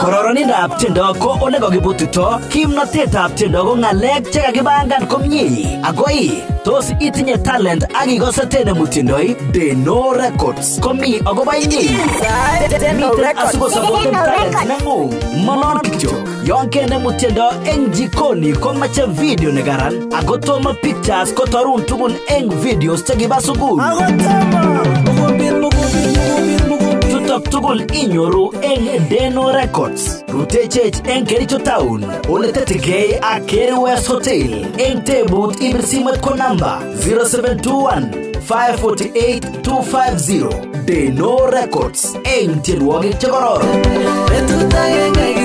Kororonindab tiendo ko ole kokibutito kimnotetab tiendo ko ng'alek che kakibangan komie agoi tos itinye talent ak ikose tenemu tiendoi de no records komi agobo inyeasikosopoten talent neng'ung monon kityo yon kenemu tiendo eng jikoni komache video nekaran ako tomo pictures kotorun tugun eng videos chekiba sugul Agotama kotop tugul inyoru eng deno records rutechech eng kericho town oletetegei ak kerwes hotel eng tebut ibir simet ko namba 0721 548 250 deno records eng tienwogik chekororon